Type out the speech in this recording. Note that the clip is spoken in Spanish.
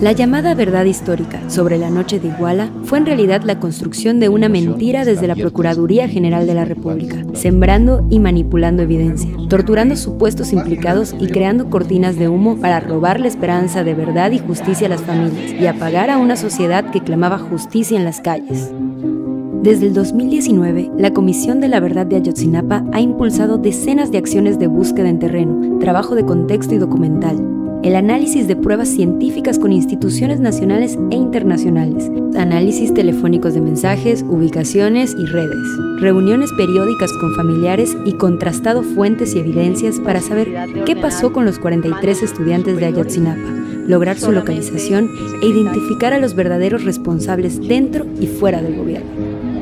La llamada verdad histórica sobre la noche de Iguala fue en realidad la construcción de una mentira desde la Procuraduría General de la República, sembrando y manipulando evidencia, torturando supuestos implicados y creando cortinas de humo para robar la esperanza de verdad y justicia a las familias y apagar a una sociedad que clamaba justicia en las calles. Desde el 2019, la Comisión de la Verdad de Ayotzinapa ha impulsado decenas de acciones de búsqueda en terreno, trabajo de contexto y documental, el análisis de pruebas científicas con instituciones nacionales e internacionales, análisis telefónicos de mensajes, ubicaciones y redes, reuniones periódicas con familiares y contrastado fuentes y evidencias para saber qué pasó con los 43 estudiantes de Ayotzinapa, lograr su localización e identificar a los verdaderos responsables dentro y fuera del gobierno.